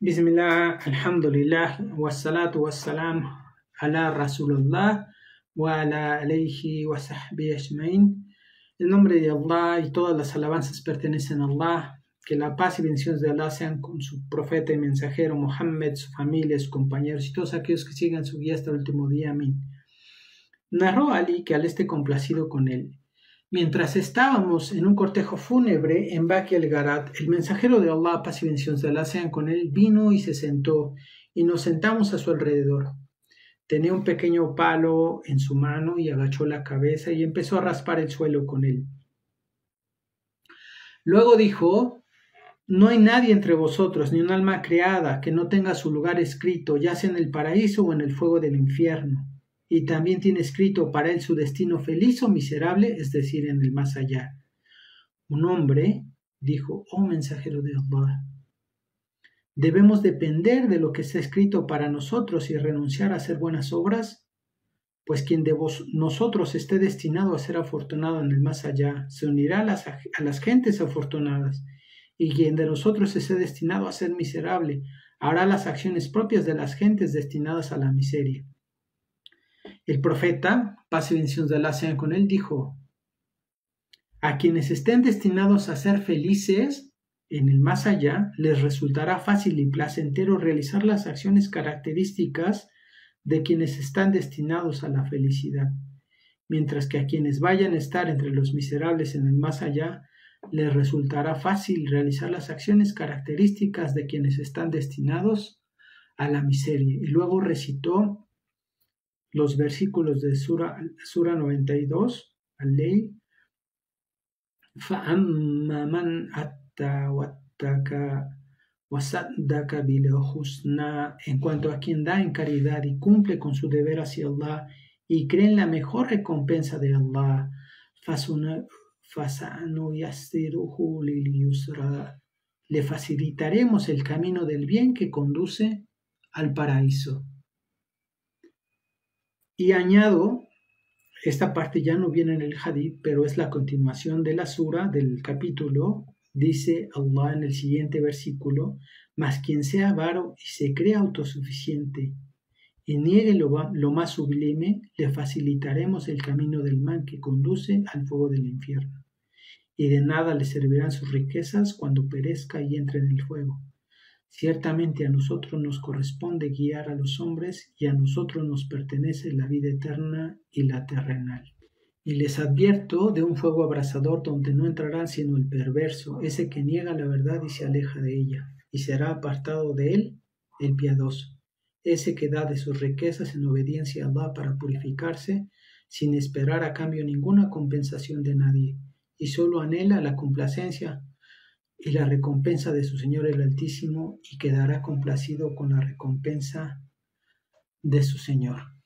Bismillah, alhamdulillah, wassalatu wassalam ala Rasulullah wa ala alayhi wa sahbihi. En nombre de Allah y todas las alabanzas pertenecen a Allah. Que la paz y bendiciones de Allah sean con su profeta y mensajero Muhammad, su familia, sus compañeros y todos aquellos que sigan su guía hasta el último día. Amén. Narró Ali que al esté complacido con él Mientras estábamos en un cortejo fúnebre en Baki el-Garat, el mensajero de Allah, paz y bendiciones de sean con él, vino y se sentó, y nos sentamos a su alrededor. Tenía un pequeño palo en su mano y agachó la cabeza y empezó a raspar el suelo con él. Luego dijo, no hay nadie entre vosotros, ni un alma creada, que no tenga su lugar escrito, ya sea en el paraíso o en el fuego del infierno y también tiene escrito para él su destino feliz o miserable, es decir, en el más allá. Un hombre dijo, oh mensajero de Allah, ¿debemos depender de lo que está escrito para nosotros y renunciar a hacer buenas obras? Pues quien de vos, nosotros esté destinado a ser afortunado en el más allá, se unirá a las, a las gentes afortunadas, y quien de nosotros esté destinado a ser miserable, hará las acciones propias de las gentes destinadas a la miseria. El profeta, paz y bendiciones de Allah sean con él, dijo, a quienes estén destinados a ser felices en el más allá, les resultará fácil y placentero realizar las acciones características de quienes están destinados a la felicidad, mientras que a quienes vayan a estar entre los miserables en el más allá, les resultará fácil realizar las acciones características de quienes están destinados a la miseria. Y luego recitó los versículos de Sura, sura 92, Al-Layl, فأما من أتى واتقى وصدق en cuanto a quien da en caridad y cumple con su deber hacia Allah y cree en la mejor recompensa de Allah le facilitaremos el camino del bien que conduce al paraíso. Y añado, esta parte ya no viene en el hadith, pero es la continuación de la sura, del capítulo. Dice Allah en el siguiente versículo, mas quien sea avaro y se crea autosuficiente y niegue lo, lo más sublime, le facilitaremos el camino del mal que conduce al fuego del infierno. Y de nada le servirán sus riquezas cuando perezca y entre en el fuego. Ciertamente a nosotros nos corresponde guiar a los hombres y a nosotros nos pertenece la vida eterna y la terrenal. Y les advierto de un fuego abrasador donde no entrará sino el perverso, ese que niega la verdad y se aleja de ella, y será apartado de él el piadoso, ese que da de sus riquezas en obediencia a Allah para purificarse, sin esperar a cambio ninguna compensación de nadie, y solo anhela la complacencia y la recompensa de su Señor el Altísimo y quedará complacido con la recompensa de su Señor.